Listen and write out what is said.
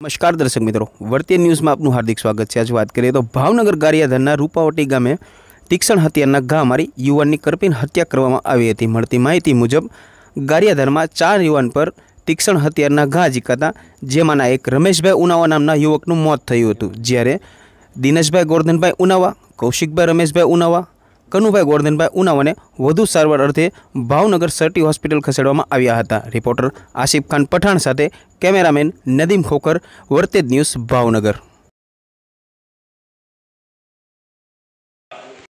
નમસ્કાર દર્શક મિત્રો, વર્તીય ન્યૂઝમાં આપનું હાર્દિક સ્વાગત છે. આજે વાત કરીએ તો ભાવનગર ગારિયાધરના રૂપાવટી ગામે તીક્ષણ હત્યાના ઘા મારી યુવાનની કરપીન હત્યા કરવામાં આવી હતી. મળતી માહિતી મુજબ, ગારિયાધરમાં ચાર યુવાન પર તીક્ષણ હત્યાના ઘા ઝીકાતા જેમાંના એક રમેશભાઈ ઉનાવા નામના યુવકનું મોત થયું હતું. જ્યારે દિનેશભાઈ ગોરધનભાઈ ઉનાવા, કૌશિકભાઈ રમેશભાઈ ઉનાવા કનુભાઈ ગોરધનભાઈ ઉનાવાને વધુ સારવાર અર્થે ભાવનગર સર્ટી હોસ્પિટલ ખસેડવામાં આવ્યા હતા રિપોર્ટર આસિફ ખાન પઠાણ સાથે કેમેરામેન નદીમ ખોકર વર્તેજ ન્યૂઝ ભાવનગર